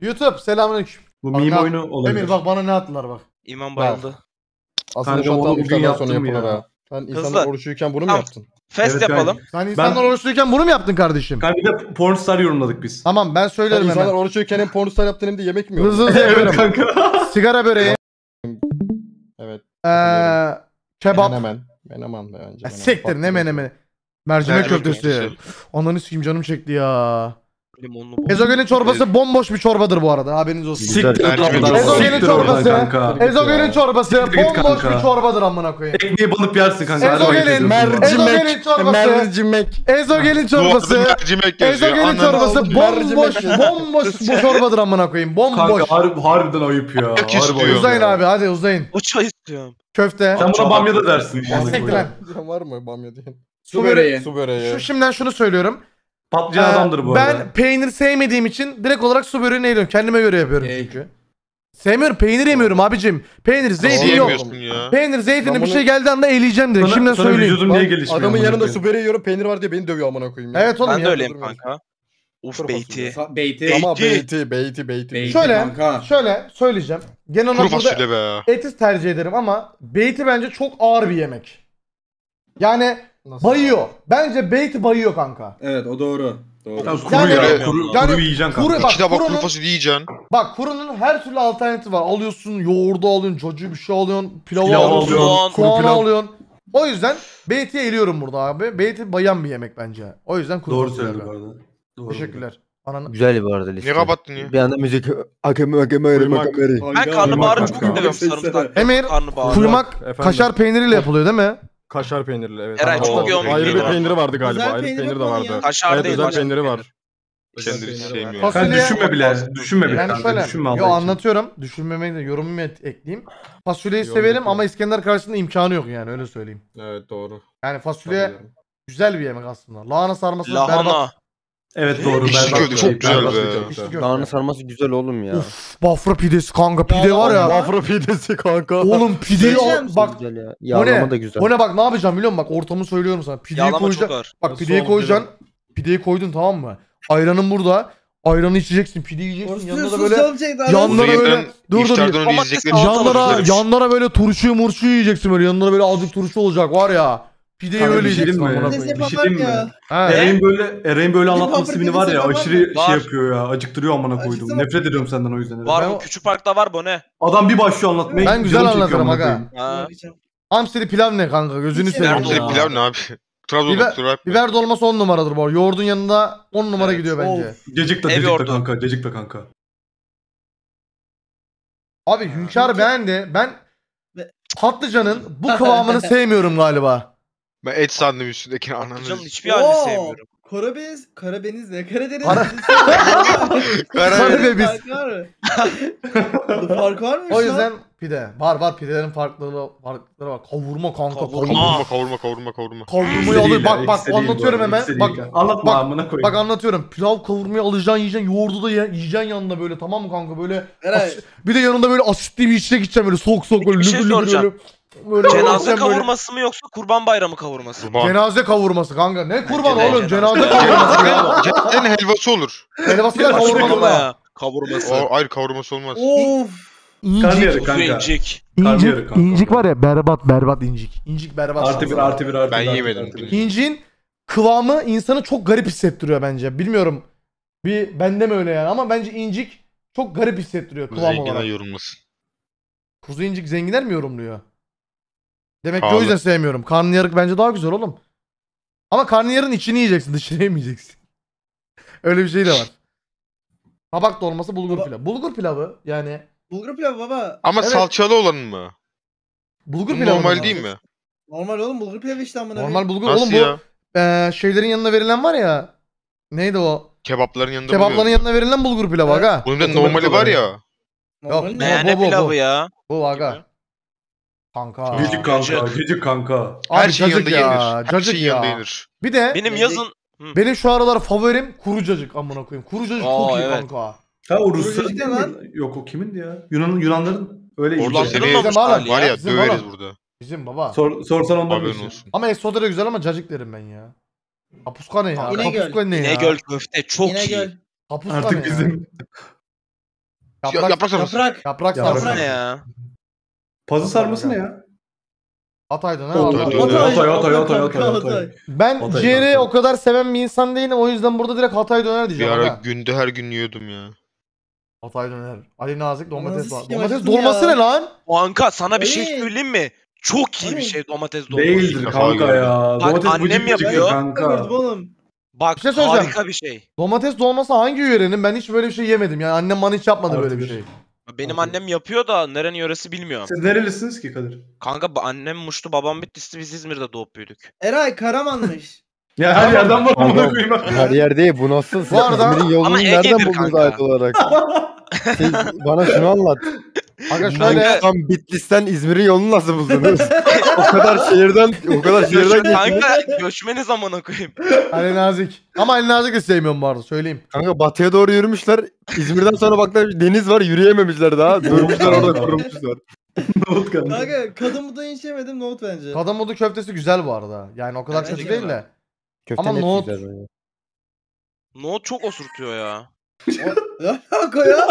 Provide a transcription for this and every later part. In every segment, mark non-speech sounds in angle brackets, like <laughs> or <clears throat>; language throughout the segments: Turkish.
YouTube selamünaleyküm. Bu Bak, meme ne- oyunu olabilir. Emir bak bana ne attılar bak. İmam bayıldı. Aslında Kanka şu onu hata bugün sonra yaptım yapılır ya. ha. Sen Kızlar. insanlar oruçluyken bunu mu Tamam. yaptın? Fest Evet, yapalım. Sen insanlar oruçluyken bunu mu yaptın kardeşim? Kanka bir de pornstar yorumladık biz. Tamam ben Sen söylerim insanlar hemen. oruçluyken hem pornostar yaptın hem de yemek mi Hızlı yiyorsun? hızlı <laughs> evet yapıyorum. kanka. <laughs> Sigara böreği, Evet. eee kebap. Menemen. Menemen be bence. Ya menemen. Siktir ne Farklı. menemeni. Mercimek Mercimek köftesi. köftesi. Ananı sikeyim canım çekti ya. Limonlu bu. Ezogelin çorbası bomboş bir çorbadır bu arada haberiniz olsun. Siktir Mercimek oradan. Ezogelin Siktir oradan çorbası. kanka. Ezogelin çorbası Siktir git bomboş kanka. bir çorbadır amına koyayım. Ekmeği banıp yersin kanka. hadi Ezogelin, vakit ediyorsun mer- ya. Ezogelin çorbası. Mercimek. Ezogelin çorbası. Mercimek yazıyor. Ezogelin Ananı çorbası bomboş bomboş bu çorbadır amına koyayım. Bomboş. Kanka harbi, harbiden ayıp ya. Ayak Harbi istiyor. ayıp Uzayın ya. abi hadi uzayın. O çay istiyorum. Köfte. Sen buna bamya da dersin. Ya siktir lan. Var mı bamya diye? Su böreği. Su böreği. Şu şimdiden şunu söylüyorum. Patlıcan Ee, adamdır bu ben arada. peynir sevmediğim için direkt olarak su böreğini yiyorum. Kendime göre yapıyorum Ey. çünkü. Sevmiyorum peynir yemiyorum abicim. Peynir, zeytin yok. Ya. Peynir, zeytinli Ben bir bunu- şey geldiği anda eleyeceğim direkt. Sana- Şimdiden sana söyleyeyim. vücudun niye Lan gelişmiyor? Adamın amına yanında koyayım? su böreği yiyorum peynir var diye beni dövüyor amına koyayım. ya. Evet oğlum Ben de ya. öyleyim durmuyorsun. kanka. Uf Kuru beyti. Fa- Beyti. Ama Beyti. beyti beyti beyti. Beyti Şöyle, kanka. şöyle söyleyeceğim. Genel Kuru olarak burada fasulye be. eti tercih ederim ama beyti bence çok ağır bir yemek. Yani Nasıl? bayıyor. Bence beyti bayıyor kanka. Evet o doğru. Doğru. Ya kuru Yani- ya. Kuru, Yani kuru yiyeceksin kanka. kuru- bak, İki tabak kuru kurunun- fasulye yiyeceksin. Bak kurunun her türlü alternatifi var. Alıyorsun yoğurdu alıyorsun, çocuğu bir şey alıyorsun, pilavı Pilav alıyorsun, alıyorsun, kuru soğanı pilav. alıyorsun. O yüzden beyti eliyorum burada abi. Beyti bayan bir yemek bence. O yüzden kuru Doğru söyledi bu arada. Doğru. Teşekkürler. Ananı... Güzel bu arada liste. Niye kapattın ya? Bir anda müzik Akeme akeme akeme akeme. Ben karnabaharı çok seviyorum sarımsak. Emir, kuymak kaşar peyniriyle yapılıyor değil mi? Kaşar peynirli evet. Eray Ama çok yoğun bir Ayrı bir var. peyniri vardı galiba. Özel Ayrı peyniri peyniri de var vardı. ya. Kaşar Evet değil. özel başka peyniri var. Peyniri var. sevmiyor. Sen Fasulye- düşünme bile. Düşünme bile. Yani şöyle, Düşünme yo anlatıyorum. Düşünmemeyi de yorumumu et- ekleyeyim. Fasulyeyi Yorum severim yapıyorum. ama İskender karşısında imkanı yok yani öyle söyleyeyim. Evet doğru. Yani fasulye güzel bir yemek aslında. Lahana sarması berbat. Evet doğru. İçli köfte çok şey, güzel be. İçli köfte. Lahana sarması güzel oğlum ya. Uf, bafra pidesi kanka pide var ya. Bafra pidesi kanka. Oğlum pideyi al, bak Güzel ya. Yağlama da güzel. o ne bak ne yapacağım biliyor musun? Bak ortamı söylüyorum sana. Pideyi Yağlama çok koyacaksın. ağır. Bak pideyi koyacaksın. Pideyi koydun tamam mı? Ayranın burada. Ayranı içeceksin, pideyi yiyeceksin. Yanına da böyle yanlara böyle dur dur. Yanlara yanlara böyle turşuyu murşuyu yiyeceksin böyle. Yanlara böyle azıcık turşu olacak var ya. Pideyi Kanka, öyle bir şey yiyeceksin diyeyim mi? amına koyayım. Bir şey diyeyim mi? Ha. Eren böyle Eren böyle anlatma ismini var ya aşırı var. şey yapıyor ya. Acıktırıyor amına koydum. Acıksana. Nefret ediyorum senden o yüzden. Eren. Var Ben- bu küçük parkta var bu ne? Adam bir başlıyor anlatmaya. Ben güzel canım çekiyor anlatırım amına aga. koyayım. Ha. Hamsili pilav ne kanka gözünü Hiç seveyim ya. pilav ne abi? Trabzon'da Biber- kusura bakma. Biber dolması 10 numaradır bu arada. Yoğurdun yanında 10 numara Evet. gidiyor bence. Cacıkla Ev cacıkla yoğurdu. kanka. Cacıkla kanka. Abi Hünkar beğendi. Ben Ve- patlıcanın bu kıvamını <laughs> sevmiyorum galiba. Ben et sandım üstündekini Canın ananı. hiçbir halini sevmiyorum. Karabeniz, Karadeniz ne? Karadeniz. Kara- Karadeniz. <laughs> Karadeniz. Fark var mı? Bu fark var mı? O yüzden pide. Var var pidelerin farklılığı farklılıkları var. Kavurma kanka Kavurma. kavurma. Kavurma kavurma kavurma kavurma. Kavurmayı alıyor. Bak bak anlatıyorum hemen. Bak. Anlatma bak- amına koyayım. bak anlatıyorum. Pilav kavurmayı alacaksın yiyeceksin. Yoğurdu da ye, yiyeceksin yanında böyle tamam mı kanka böyle. Eray, As- bir de yanında böyle asitli bir içecek içeceksin böyle soğuk soğuk böyle bir şey lübür lübür soracağım. böyle. Böyle Cenaze yiyeceksin böyle. kavurması mı yoksa kurban bayramı kavurması mı? Cenaze kavurması kanka. Ne kurban Cenaze- oğlum cenaze kavurması ya. Cenazenin helvası olur. Helvasıyla kavurmalı Kavurma da. ya. Kavurması. O ayrı kavurması olmaz. of. Kuzu kanka. incik. Karnıyarık İncik, kanka. incik var ya berbat berbat incik. İncik berbat. Artı bir artı bir artı Ben bir, artı yemedim. bir, artı bir. İnciğin kıvamı insanı çok garip hissettiriyor bence. Bilmiyorum. Bir bende mi öyle yani ama bence incik çok garip hissettiriyor kıvam Zenginler olarak. yorulmasın. Kuzu incik zenginler mi yorumluyor? Demek ki o Pahalı. yüzden sevmiyorum. Karnıyarık bence daha güzel oğlum. Ama karnıyarın içini yiyeceksin, <laughs> dışını yemeyeceksin. Öyle bir şey de var. Kabak dolması bulgur Baba- pilavı. Bulgur pilavı yani Bulgur pilavı baba. Ama Evet. salçalı olan mı? bulgur Bu pilavı. normal mı? değil mi? Normal oğlum bulgur pilavı işte amına. Normal bulgur. Nasıl oğlum bu ya? eee, şeylerin yanına verilen var ya. Neydi o? Kebapların yanında Kebapların yanına verilen bulgur pilavı Evet. aga. Bunun da normali var ya. Normal Yok, Ne bu, bu, ne pilavı bu. ya? Bu aga. Kanka. Cacık kanka. Cacık. Kanka. Her cacık yanında ya. yenir. Her Cacık ya. yanında yenir. Bir de Benim Ne- yazın benim şu aralar favorim kuru cacık amına koyayım. Kuru cacık çok Aa, iyi evet. kanka. Ha o Rusların ne lan? Yok o kimindi ya? Yunan Yunanların öyle Oradan seni Kırılmamış Bizim hali var ya. ya Bizim döveriz oğlum. burada. Bizim baba. Sor, sorsan ondan Haberin bilirsin. olsun. Ama Esoda da güzel ama cacık derim ben ya. Kapuska ne ya? İnegöl. Kapuska ne ya? İnegöl köfte çok iyi. İnegöl. Kapuska ne Artık ya? bizim Yaprak, yaprak sarması. Yaprak. yaprak Yaprak. sarması. Ne ya? Pazı sarması ne ya? Hatay döner. Hatay Hatay. Hatay, Hatay, Hatay. Ben Hatay ciğeri o kadar seven bir insan değilim. O yüzden burada direkt Hatay döner Bir diyeceğim. ara aga. günde her gün yiyordum ya. Hatay döner. Ali Nazik domates var. Domates dolması ne lan? Kanka sana bir şey söyleyeyim mi? Çok iyi bir şey domates dolması. Değildir kanka ya. Bak, Domates annem yapıyor. Kanka. Bak Bir şey söyleyeceğim. harika bir şey. Domates dolması hangi yörenin? Ben hiç böyle bir şey yemedim. Yani annem bana hiç yapmadı böyle bir bir. şey. Benim Anladım. annem yapıyor da nerenin yöresi bilmiyorum. Siz nerelisiniz ki Kadir? Kanka annem Muş'tu babam Bitlis'ti biz İzmir'de doğup büyüdük. Eray Karaman'mış. <laughs> Ya her yerden var amına Kanka, koyayım. Her yer değil bu nasıl? Bu arada- İzmir'in yolunu Ama nereden Ege'dir buldunuz kanka. ait olarak? Siz <laughs> bana şunu anlat. Aga şöyle Tam Bitlis'ten İzmir'in yolunu nasıl buldunuz? <laughs> o kadar şehirden, o kadar şehirden geçtiniz. Kanka göçmeniz amına koyayım. Ali Nazik. Ama Ali Nazik de sevmiyorum bu arada söyleyeyim. Kanka batıya doğru yürümüşler. İzmir'den sonra baktılar deniz var yürüyememişler daha. <laughs> Durmuşlar orada kurumuşlar. Nohut kanka. Kanka kadın budayı hiç yemedim nohut bence. Kadın budu köftesi güzel bu arada. Yani o kadar Evet, kötü güzel. değil de. Köftenin Ama hepsi nohut- güzel. Nohut çok osurtuyor ya. <laughs> Ya kanka ya.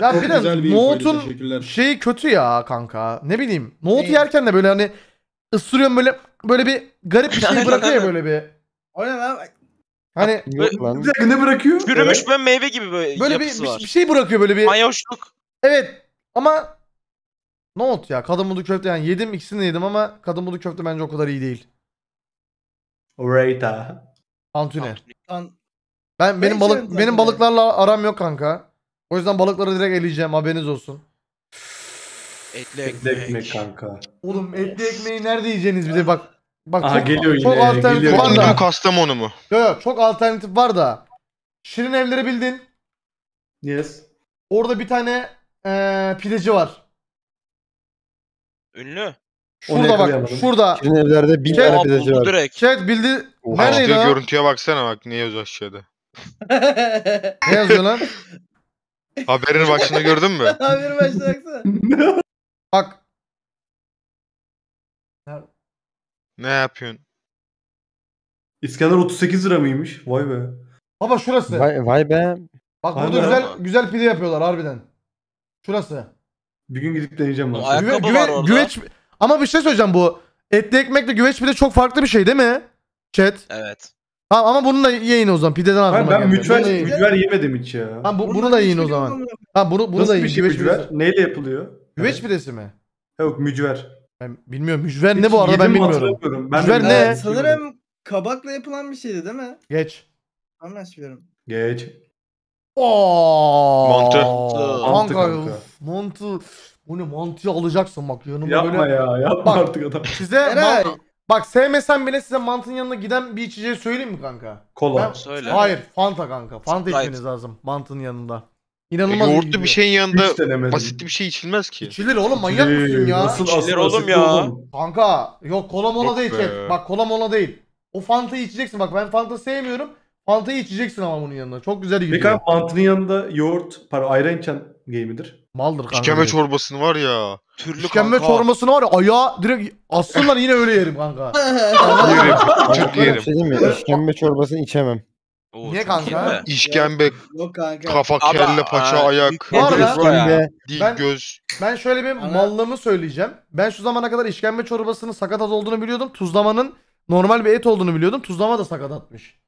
Ya Çok bir güzel de bir infoydu, nohutun teşekkürler. şeyi kötü ya kanka. Ne bileyim. Nohutu Ne? yerken de böyle hani ısırıyorum böyle böyle bir garip bir <laughs> şey bırakıyor ya böyle bir. O ne lan? Hani Yok lan. Bir dakika ne bırakıyor? Çürümüş böyle meyve gibi böyle, böyle bir, yapısı bir, var. bir şey bırakıyor böyle bir. Mayoşluk. Evet ama nohut ya kadın budu köfte yani yedim ikisini de yedim ama kadın budu köfte bence o kadar iyi değil. Reyta. Antune. Ben benim hiç balık benim zaten balıklarla aram yok kanka. O yüzden balıkları direkt eleyeceğim haberiniz olsun. Etli Etli ekmek. ekmek kanka. Oğlum etli ekmeği nerede yiyeceğiniz bir de bak. Bak Aha, çok, geliyor çok yine, alternatif geliyor var yine. da. Kastamonu mu? Yok yok çok alternatif var da. Şirin evleri bildin. Yes. Orada bir tane eee pideci var. Ünlü. Şurada bak şurada. Şirin evlerde bin Şey- tane pideci var. direkt. Chat bildi. Oha. Neredeydi görüntüye baksana bak ne yazıyor aşağıda. Ne yazıyor lan? <laughs> Haberin başında gördün mü? <laughs> Haberi başına baksana. <laughs> Bak. Ne yapıyorsun? İskender 38 lira mıymış? Vay be. Baba şurası. Vay, vay be. Bak Vay burada be. güzel güzel pide yapıyorlar harbiden. Şurası. Bir gün gidip deneyeceğim lan. Ayakkabı Güve- var güve- orada. güveç ama bir şey söyleyeceğim bu. Etli ekmekle güveç pide çok farklı bir şey değil mi? Chat. Evet. Tamam ama bunu da yiyin o zaman. Pideden Ben, aklıma ben geldi. mücver, Bunu da yiyin. mücver yemedim hiç ya. Tamam bu, bunu da yiyin o bilmiyorum zaman. ama. Ha bunu bunu Nasıl da bir yiyin. şey Güveç mücver? pidesi. Neyle yapılıyor? Güveç pidesi mi? Yok mücver. Ben bilmiyorum. Mücver ne bu arada ben yedim mi bilmiyorum. hatırlamıyorum. Ben Mücver ne? Sanırım kabakla yapılan bir şeydi değil mi? Geç. Yanlış biliyorum. Geç. Oo. Mantı. Mantı Kanka. kanka. Mantı. Bu ne mantıyı alacaksın bak yanıma Yapma böyle. ya. Yapma Bak. artık adam. Size Eray. man- bak sevmesen bile size mantının yanına giden bir içeceği söyleyeyim mi kanka? Kola. Ben- Söyle. Hayır Fanta kanka. Fanta Sprite. içmeniz lazım mantının yanında. E, İnanılmaz iyi yoğurtlu gidiyor. bir şeyin yanında Hiç denemedim. basit bir şey içilmez ki. İçilir oğlum manyak mısın ya? Nasıl İçilir asıl oğlum ya. oğlum? Kanka yok kola mola Yok değil be. chat. Bak kola mola değil. O Fanta'yı içeceksin bak ben Fanta sevmiyorum. Fanta'yı içeceksin ama bunun yanında. Çok güzel gidiyor. Peki abi mantının yanında yoğurt, para ayran içen gay midir? Maldır kanka. İşkembe direkt. çorbasını var ya. Türlü İşkembe kanka. çorbasını var ya ayağı direkt assınlar yine öyle yerim kanka. <laughs> Yerim. Çok yerim. şey diyeyim mi? İşkembe çorbasını içemem. Oo, Niye çok kanka? iyi be. İşkembe, Yok kanka. kafa, Abi, kelle, paça, aa, ayak, Bu arada- bir ya. İşkembe. dil, Ben- göz. Ben şöyle bir Ana- mallığımı söyleyeceğim. Ben şu zamana kadar işkembe çorbasının sakatat olduğunu biliyordum. Tuzlamanın normal bir et olduğunu biliyordum. Tuzlama da sakatatmış.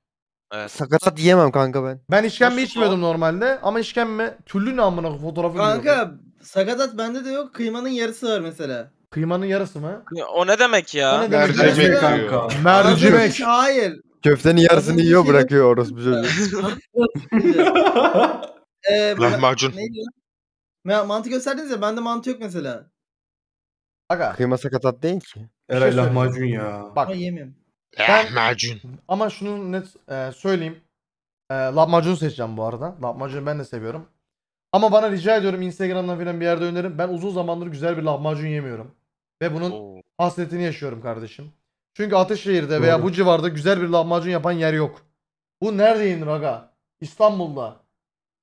Evet. Sakatat yiyemem kanka ben. Ben işkembe Nasıl içmiyordum normalde ama işkembe türlü ne amına fotoğrafı. Kanka sakatat bende de yok. Kıymanın yarısı var mesela. Kıymanın yarısı mı? O ne demek ya? Ne demek? Mercimek Mercimek diyor. kanka. Mercimek. <laughs> Hayır. Köftenin yarısını yiyor bırakıyor orospu çocuğu. <laughs> Ee, Lahmacun. Neydi lan? Ma- Mantı gösterdiniz ya bende mantı yok mesela. Aga Kıyma sakatat değil ki. Eray şey lahmacun ya. bak Ama yemiyorum. Lahmacun. ama şunu net e, söyleyeyim. E, lahmacun seçeceğim bu arada. Lahmacunu ben de seviyorum. Ama bana rica ediyorum Instagram'dan falan bir yerde önerin. Ben uzun zamandır güzel bir lahmacun yemiyorum. Ve bunun Oo. hasretini yaşıyorum kardeşim. Çünkü Ataşehir'de veya bu civarda güzel bir lahmacun yapan yer yok. Bu nerede yenir aga? İstanbul'da.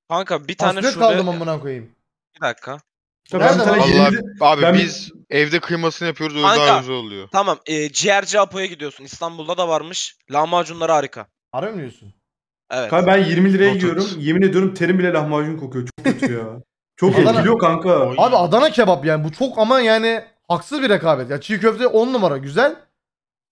Kanka bir tane Hasret şurada... kaldım amına koyayım. Bir dakika. Nerede ben bir tane lan? Vallahi abi ben- biz evde kıymasını yapıyoruz öyle Kanka. daha güzel oluyor. Tamam. E, ciğerci Apo'ya gidiyorsun. İstanbul'da da varmış. Lahmacunları harika. Harbi mi diyorsun? Evet. Kanka ben 20 liraya Not yiyorum. it. Yemin ediyorum terim bile lahmacun kokuyor. Çok kötü ya. Çok Adana- etkiliyor kanka. Abi Adana kebap yani bu çok ama yani haksız bir rekabet. Ya çiğ köfte 10 numara güzel.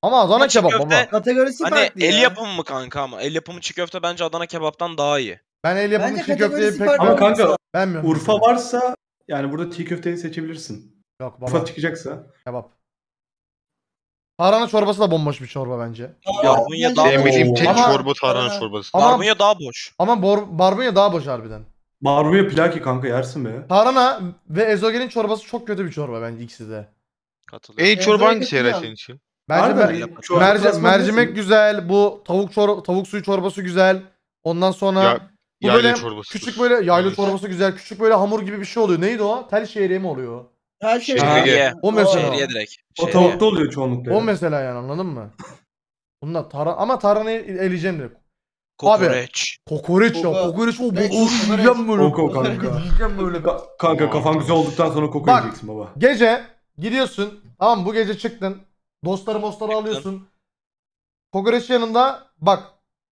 Ama Adana Ama çiğ kebap köfte- baba. Kategorisi Hani farklı el ya. yapımı mı kanka ama el yapımı çiğ köfte bence Adana kebaptan daha iyi. Ben el yapımı Bence çiğ köfteyi kategorisi pek farklı. Ama kanka beğenmiyorum. Urfa varsa yani burada çiğ köfteyi seçebilirsin. Yok Urfa baba çıkacaksa. kebap. Tarhana çorbası da bomboş bir çorba bence. Barbunya daha de- Sevmediğim tek Ama- çorba tarhana çorbası. Ama Barbunya daha boş. ama bor, barbunya daha boş harbiden. Barbunya plaki kanka yersin be. Tarhana ve ezogelin çorbası çok kötü bir çorba bence ikisi de. Katılıyorum. En iyi çorba hangisi Eray senin için? Bence Harbiden mer- klasmanı mercimek güzel. Bu tavuk çor tavuk suyu çorbası güzel. Ondan sonra Ya, bu yayla böyle çorbası. küçük böyle yayla çorbası güzel. Küçük böyle hamur gibi bir şey oluyor. Neydi o? Tel şehriye mi oluyor? Her şey. Şehriye. O mesela. Şehriye direkt. O Şehriye. tavukta oluyor çoğunlukla. O mesela yani anladın mı? Bunlar tara ama tarhanayı eleyeceğim direkt. Kokoreç. Kokoreç ya. Koka- Kokoreç o bu. Yiyeceğim böyle. Koko kanka. Yiyeceğim böyle. Ka- Kanka kafan güzel olduktan sonra koku Bak. yiyeceksin baba. Gece gidiyorsun. Tamam bu gece çıktın. Dostları mostları Çıktın. alıyorsun. Kokoreç yanında bak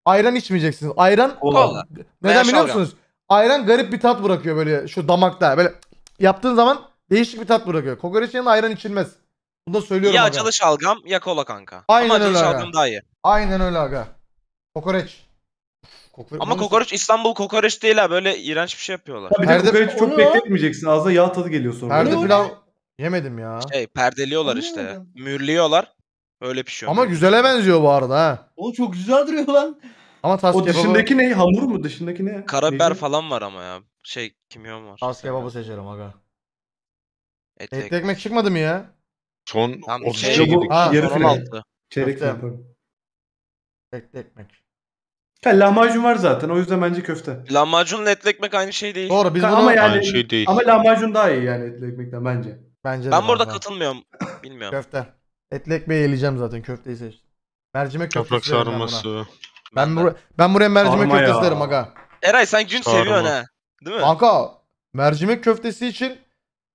ayran içmeyeceksiniz. Ayran Kola. neden Veya biliyor şalgam. musunuz? Ayran garip bir tat bırakıyor böyle şu damakta. Böyle yaptığın zaman değişik bir tat bırakıyor. Kokoreç yanında ayran içilmez. Bunu da söylüyorum. Ya aga. acılı şalgam ya kola kanka. Aynen Ama acılı öyle aga. şalgam daha iyi. Aynen öyle aga. Kokoreç. Kokoreç. Ama kokoreç İstanbul kokoreç değil ha böyle iğrenç bir şey yapıyorlar. De Perde- kokoreç çok Onu- bekletmeyeceksin. Ağzına yağ tadı geliyor sonra. Perde Ne pilav yemedim ya. Şey perdeliyorlar işte. Anlamadım. Mühürlüyorlar. Öyle pişiyor. Ama güzele benziyor bu arada ha. O çok güzel duruyor lan. Ama tas O kebabı, dışındaki ne? Hamur mu? Dışındaki ne? Karabiber Neydi? falan var ama ya. Şey kimyon var. tas kebabı seçerim aga. Et, Etli ekmek. ekmek çıkmadı mı ya? Son Tam 32 şey- gibi. Ha, yarı final. 16. Çeyrek Köfte. Etli ekmek. Ya lahmacun var zaten. O yüzden bence köfte. Lahmacunla etli ekmek aynı şey değil. Doğru biz bunu ama yani Aynı şey değil. ama lahmacun daha iyi yani etli ekmekten bence. bence de Ben burada kanka. katılmıyorum. Bilmiyorum. Köfte. Etli ekmeği eleyeceğim zaten köfteyi seçtim. Mercimek köftesi Yaprak derim ben buna. sarması. Ben, bura- ben buraya mercimek Sarma köftesi ya. derim aga. Eray sen gün Sarma. seviyorsun ha. Değil mi? Kanka mercimek köftesi için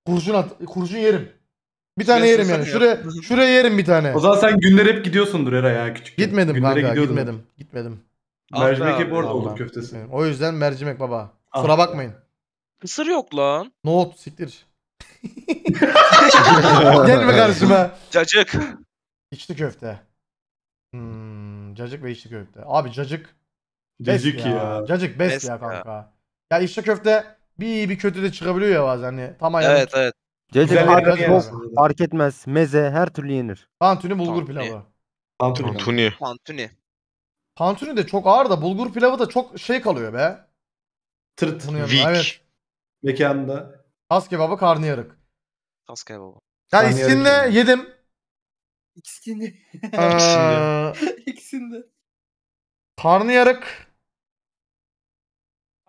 kurşun at kurşun yerim. Bir tane yerim yani. sanıyor. Şuraya şuraya yerim bir tane. O zaman sen günler hep gidiyorsundur Eray ya küçük. Gitmedim Günlere kanka gidiyordun. gitmedim. Gitmedim. Mercimek Ah hep be orada abi. olur Vallahi. köftesi. Yani O yüzden mercimek baba. Ah Kusura bakmayın. Kısır yok lan. Nohut siktir. <laughs> Gelme karşıma. Cacık. İçli köfte. Hmm, cacık ve içli köfte. Abi cacık best Cacık ya. Cacık best, Best ya ya. kanka. Ya içli köfte bir iyi bir kötü de çıkabiliyor ya bazen hani. Tam ayarı. Evet evet. Cacık Güzel fark, etmez. Meze her türlü yenir. Tantuni bulgur Tantuni. pilavı. Tantuni. Tantuni. Tantuni. Tantuni de çok ağır da bulgur pilavı da çok şey kalıyor be. Tırt. Bunun yanında. Vik. Evet. Mekanında. Tas kebabı karnıyarık. Tas kebabı. Ya Karnıyarık İstin'de yani. yedim. İkisini. Ee, <laughs> İkisini. karnıyarık.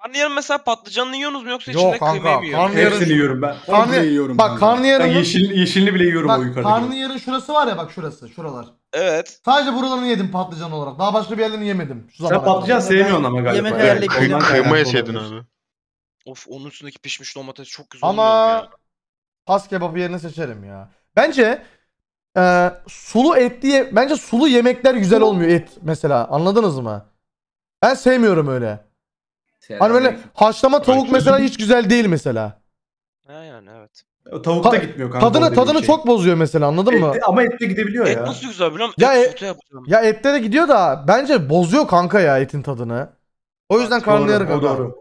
Karnıyarın mesela patlıcanını yiyorsunuz mu yoksa Yok içinde kanka, kıymayı mı yiyorsunuz? karnıyarın- Hepsini yiyorum ben. Karnı, yiyorum bak ben. Ben karnıyarın yeşil, yeşilini bile yiyorum o bak yukarıda. karnıyarın şurası var ya bak şurası şuralar. Evet. Sadece buralarını yedim patlıcan olarak. Daha başka bir yerlerini yemedim. Şu Sen zamana kadar. patlıcan sevmiyorsun ama galiba. Yemek Evet, ayarlayıp ondan. Kıy- kaynaklı Kıyma yeseydin olabilir. abi. Of onun üstündeki pişmiş domates çok güzel Ama ya. tas kebabı yerine seçerim ya. Bence e, sulu etli ye- bence sulu yemekler güzel olmuyor et mesela. Anladınız mı? Ben sevmiyorum öyle. Hani böyle haşlama tavuk Bence- mesela hiç güzel değil mesela. Ha yani evet. O Tavukta Ta- gitmiyor kanka. Tadını tadını şey. çok bozuyor mesela anladın mı? Ette- ama ette gidebiliyor Et ya. nasıl güzel biliyor musun? Ya et e- sote yapacağım. Ya ette de gidiyor da bence bozuyor kanka ya etin tadını. O yüzden karnıyarık Doğru, o aga. doğru.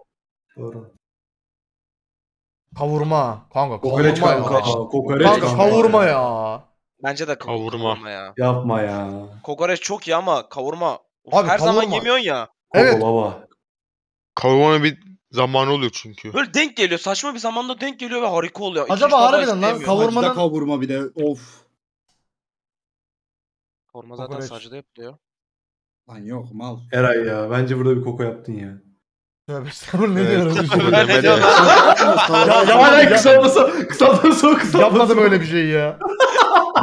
Doğru. Kavurma. Kanka Kokoreç kavurma kanka. ya. Kokoreç Kanka kanka. kavurma ya. Bence de Kavurma. kavurma ya. Yapma ya. Kokoreç çok iyi ama kavurma. Of, Abi her zaman kavurma. yemiyorsun ya. Evet. baba. Kavurmanın bir zamanı oluyor çünkü. Böyle denk geliyor. Saçma bir zamanda denk geliyor ve harika oluyor. Acaba İkinci tabağı harbiden lan istemiyorum. kavurma- Acıda Kavurmanın- kavurma bir de of. Kavurma zaten Kokoreç. sadece yapılıyor. Lan yok mal. Eray ya. Bence burada bir koko yaptın ya. Tövbe estağfurullah ne Evet. diyoruz? Ben ne diyorum? <laughs> Ya, Ya yapmadım, Eray ya- kısalması. Kısalması kısalması. Yapmadım öyle bir şey ya.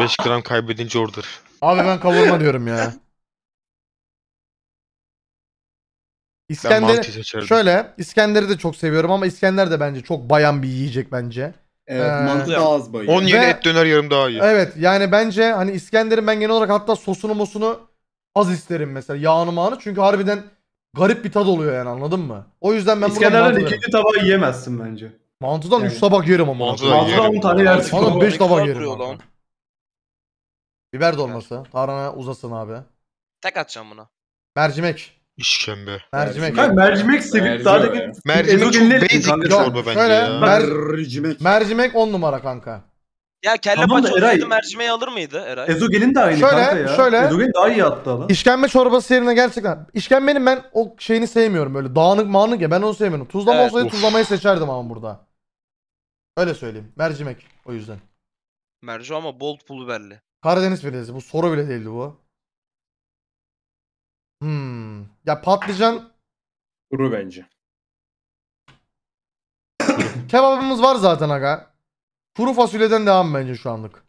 5 gram kaybedince order. Abi ben kavurma diyorum ya. Ben İskender mantı seçerdim. şöyle İskender'i de çok seviyorum ama İskender de bence çok bayan bir yiyecek bence. Evet Ee, mantı daha az bayıyor. 10 yeni Ve- et döner yarım daha iyi. Evet yani bence hani İskender'in ben genel olarak hatta sosunu mosunu az isterim mesela yağını mağını çünkü harbiden garip bir tad oluyor yani anladın mı? O yüzden ben burada İskender'den mantı derim. ikinci tabağı yiyemezsin bence. Mantıdan Yani- 3 tabak yerim ama. Mantıdan Mantıdan Mantıdan 10 tane yersin. Oğlum Oğlum, 5 ne tabak güzel yerim. duruyor kanka. lan. Biber dolması. Tarhana uzasın abi. Tek atacağım buna. Mercimek. İşkembe. Mercimek. Kanka mercimek sevip Mercimek sadece. Mercimek çok basic bir çorba bence şöyle, ya. mer- Mercimek. mercimek 10 numara kanka. Ya kelle Tamam paça Eray- olsaydı mercimeği alır mıydı Eray? Ezogelin de aynı Şöyle, kanka ya. şöyle. Ezogelin daha iyi hatta lan. İşkembe çorbası yerine gerçekten. İşkembenin ben o şeyini sevmiyorum böyle dağınık mağınık ya ben onu sevmiyorum. Tuzlama Evet, olsaydı of. tuzlamayı seçerdim ama burada. Öyle söyleyeyim. Mercimek o yüzden. Mercu ama bol pul biberli. Karadeniz pidesi bu soru bile değildi bu. Hmm. Ya patlıcan Kuru bence. <coughs> kebabımız var zaten aga. Kuru fasulyeden devam bence şu anlık.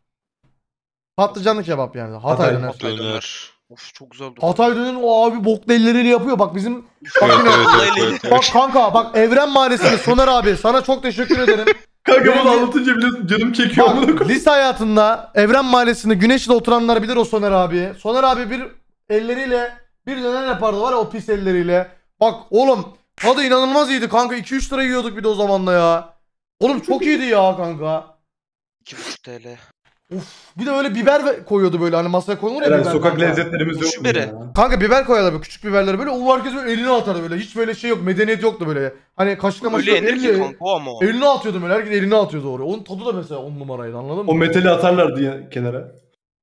Patlıcanlı kebap yani. Hatay Hatay. döner. Hatay döner. Döner. Of çok güzel duruyor. Hatay döner o abi boklu elleriyle yapıyor. Bak bizim bak Evet, yine- evet, evet, evet, Bak evet. kanka bak Evren Mahallesi'nde Soner abi sana çok teşekkür ederim. <laughs> Kanka Benim bunu anlatınca bile canım çekiyor. amına Bak, koyayım. lise hayatında Evren Mahallesi'nde Güneşli'de oturanlar bilir o Soner abi. Soner abi bir elleriyle bir döner yapardı var ya o pis elleriyle. Bak oğlum tadı inanılmaz iyiydi kanka 2-3 lira yiyorduk bir de o zamanla ya. Oğlum çok iyiydi ya kanka. 2,5 TL. Uf bir de öyle biber koyuyordu böyle hani masaya konulur ya Herhalde biber sokak kanka. lezzetlerimiz yok. Kurşun mu biberi. ya? Kanka biber koyarlar böyle küçük biberleri böyle o herkes böyle eline atardı böyle hiç böyle şey yok medeniyet yoktu böyle. Hani kaşıkla maşıkla Öyle yenir ki elle, kanka o ama o. eline atıyordu böyle herkes eline atıyordu oraya. Onun tadı da mesela 10 numaraydı anladın mı? O metali atarlar diye kenara.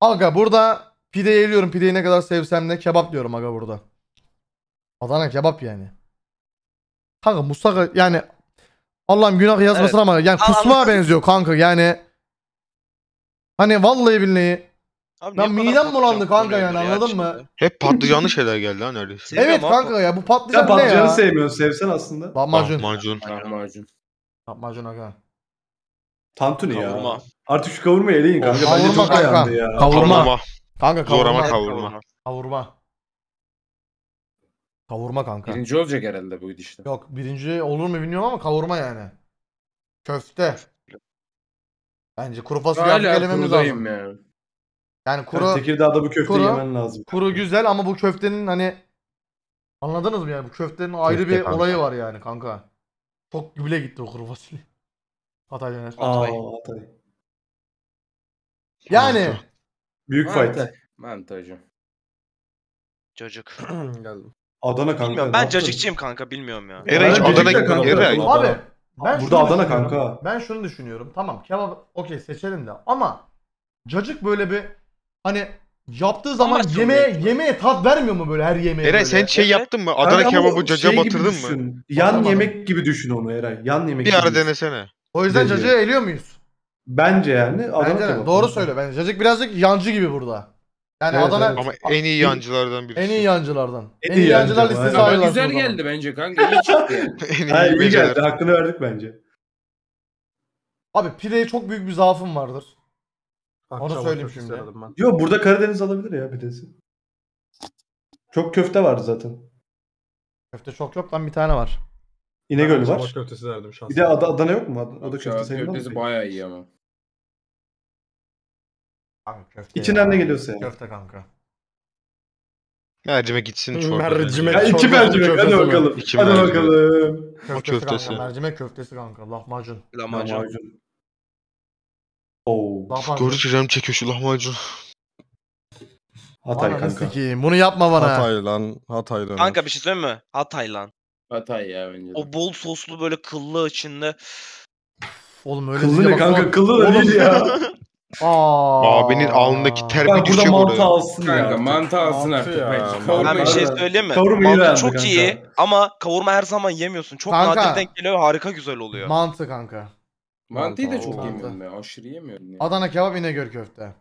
Aga burada pideyi eliyorum. Pideyi ne kadar sevsem de kebap diyorum aga burada. Adana kebap yani. Kanka Mustafa yani Allah'ım günah yazmasın Evet. ama yani anladım. benziyor kanka yani. Hani vallahi billahi. Abi Ben niye midem bulandı patlıcan kanka yani, koyuyorlar ya anladın mı? içinde? Hep patlıcanlı şeyler geldi ha neredeyse. Evet abi. kanka ya bu Sen patlıcan ne patlıcanı ya? sevmiyorsun. Sevsen aslında. Lahmacun. Lahmacun. Lahmacun. Lahmacun aga. Tantuni ya. Kavurma. Artık şu kavurmayı eleyin kanka. Kavurma Bence çok kanka. dayandı ya. Kavurma. Kavurma. Kanka Zor ama kavurma. kavurma. Kavurma. Kavurma kanka. Birinci olacak herhalde bu işte. Yok birinci olur mu bilmiyorum ama kavurma yani. Köfte. Bence kuru fasulye artık Hala elememiz kurudayım lazım. ya. Yani kuru. Tekirdağ'da bu köfteyi kuru- yemen lazım. kuru güzel ama bu köftenin hani anladınız mı yani bu köftenin ayrı Köfte bir kanka. olayı var yani kanka. Çok güble gitti o kuru fasulye. Hatay döner. Aa, Hatay. Hatay. Yani Büyük fight. Mantı. Mantı hocam. Cacık. <clears throat> Geldim. Adana kanka. Bilmiyorum ben cacıkçıyım kanka bilmiyorum ya. Eray hiç Adana kanka. Eray. abi ben Burada Adana kanka. Ben şunu düşünüyorum. Tamam kebap okey seçelim de ama cacık böyle bir hani yaptığı zaman Amaç yemeğe oluyor. yemeğe tat vermiyor mu böyle her yemeğe Eray böyle? sen şey yaptın mı? Adana ama kebabı caca şey batırdın mı? Yan Batırmadım. yemek gibi düşün onu Eray. Yan yemek Bir gibi ara düşün. denesene. O yüzden cacığı eliyor muyuz? Bence yani Adana Bence de. Doğru söyle bence. Cacık birazcık yancı gibi burada. Yani Evet, Adana evet. Ama en iyi yancılardan birisi. en iyi yancılardan. En, En iyi yancılar yancı, listesi aynen. Ama ayrılarsın güzel geldi bence kanka. İyi çıktı yani. <laughs> en iyi, geldi. Hakkını verdik bence. Abi pideye çok büyük bir zaafım vardır. Akşam söyleyeyim köftesi şimdi. ben. Yo burada Karadeniz alabilir ya pidesi. Çok köfte vardı zaten. Köfte çok yok lan bir tane var. İnegöl'ü Akşam var. köftesi derdim şahsen. Bir de Ad- Adana yok mu? Ad- Adana köfte Köftesi köftesi bayağı iyi ama. Köfte İçinden ya. ne geliyorsa yani. Köfte kanka. Mercimek gitsin çorba. Mercimek. Ya iki mercimek hadi köftesi mi? bakalım. İki hadi mercimek. bakalım. Köftesi, köftesi. kanka. Mercimek köftesi kanka. Lahmacun. Lahmacun. Lahmacun. Oo. Lahmacun. Gördükçe canım çekiyor şu lahmacun. Hatay Ananı kanka. sikeyim. Bunu yapma bana. Hatay lan. Hatay döner. Kanka bir şey söyleyeyim mi? Hatay lan. Hatay ya bence de. O bol soslu böyle kıllı içinde. Oğlum öyle Kıllı ne kanka? Kıllı da değil ya. <laughs> Aa. Abinin alnındaki ter bir burada düşecek mantı oraya. alsın ya. Kanka mantı alsın Mantı artık ya. Kavurma Ben bir şey söyleyeyim mi? Kavurma iyi Mantı beğendi çok kanka. iyi ama kavurma her zaman yemiyorsun. Çok Kanka. nadir denk geliyor ve harika güzel oluyor. Mantı kanka. Mantıyı da çok Mantı. yemiyorum ya. Aşırı yemiyorum ya. Adana kebap İnegöl köfte.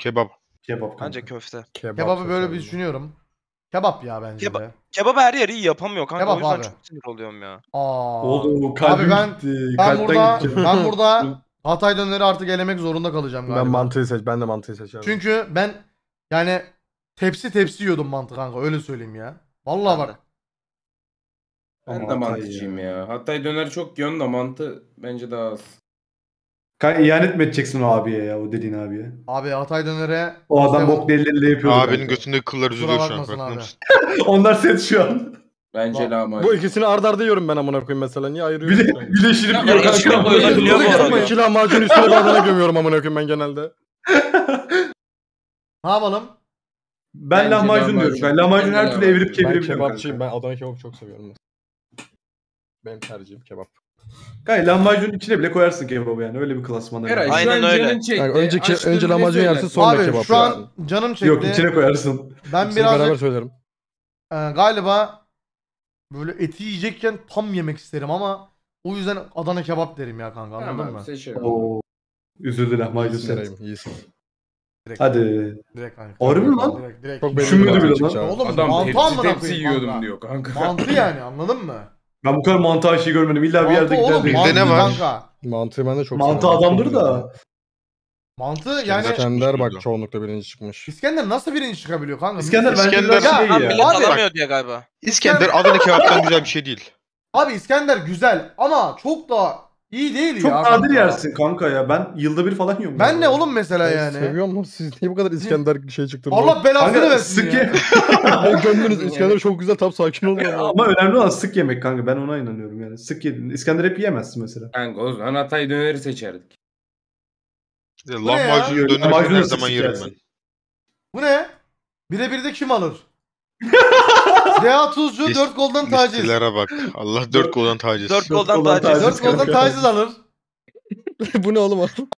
Kebap. Kebap kanka. Bence köfte. Kebap Kebabı böyle bir düşünüyorum. Kebap ya bence Kebap- de. Kebabı her yeri iyi yapamıyor kanka. Kebap o yüzden abi. çok sinir oluyorum ya. Aa. Oldu kalbim ben- gitti. Ben Kalpten burada ben burada <laughs> Hatay döneri artık elemek zorunda kalacağım Ben galiba. mantıyı seç. Ben de mantıyı seçerim. Çünkü ben yani tepsi tepsi yiyordum mantı kanka öyle söyleyeyim ya. Vallahi Ben bak. Ben de mantıcıyım ya. Hatay döner çok yiyorsun da mantı bence daha az. Kanka ihanet mi edeceksin o abiye ya o dediğin abiye? Abi Hatay dönere O adam bok elleriyle yapıyordu. Abinin kanka. götündeki kıllar Kusura üzülüyor şu an. bakmasın farkında abi. mısın? <laughs> Onlar set şu an. Bence lahmacun. Bu ikisini ard arda yiyorum ben amına koyayım mesela. Niye ayırıyorum? Bile, ki? bileşirip Ya, yiyor içine kanka. İki lahmacun üstüne <laughs> bir Adana gömüyorum amına koyayım ben genelde. Ne yapalım? Ben Bence lahmacun lahmacun. diyorum. Ben lahmacun her türlü evirip Ben kevirebiliyorum kebapçıyım. Ben Adana kebabı çok seviyorum. Benim tercihim kebap. Kanka lahmacunun içine bile koyarsın kebabı yani. Öyle bir klasmanda. Eray, yani. Aynen öyle. çekti. Yani önce, ke- önce bir de lahmacun yersin sonra Abi kebap şu an canım çekti. Yok içine koyarsın. Ben beraber birazcık söylerim. e, galiba böyle eti yiyecekken tam yemek isterim ama o yüzden Adana kebap derim ya kanka anladın Tamam mı? seçiyorum. Oo. Üzüldü lahmacun İyisin sen. Eray'ım, iyisin. Direkt, Hadi. direkt kanka. Harbi mi lan? Direkt, direkt. Çok belli bile lan. Oğlum Adam mantı tepsi amına tepsi koyayım yiyordum kanka. diyor kanka. Mantı yani anladın mı? Ben bu kadar mantı aşıyı görmedim. İlla bir Mantı yerde oğlum gider mantı ne var? kanka. Mantığı ben de çok Mantı seviyorum. adamdır Çok da. Güzel. Mantı yani İskender bak Çok çoğunlukla birinci çıkmış. İskender nasıl birinci çıkabiliyor kanka? İskender bence İskender- biraz Ya, şey ya. Abi- alamıyor diye galiba. İskender Adana kebaptan güzel bir şey değil. Abi İskender güzel ama çok da iyi değil Çok ya. nadir kanka. yersin kanka ya. Ben yılda bir falan yiyorum. Ben ne oğlum mesela yani? Seviyor musun? Siz niye bu kadar İskender şey çıktınız? Allah belasını versin sık ya. O <laughs> gömdünüz İskender çok güzel tam sakin olun. Ama önemli olan sık yemek kanka. Ben ona inanıyorum yani. Sık yedin. İskender hep yiyemezsin mesela. Kanka o zaman Hatay döneri seçerdik. Lahmacun Lahmacunu her zaman yerim ben. Bu ne? Birebir de kim alır? <laughs> Deha Tuzcu 4 golden taciz. Listelere bak. Allah dört koldan taciz. 4 goldan goldan taciz. taciz. 4 golden taciz alır. <laughs> bu ne oğlum?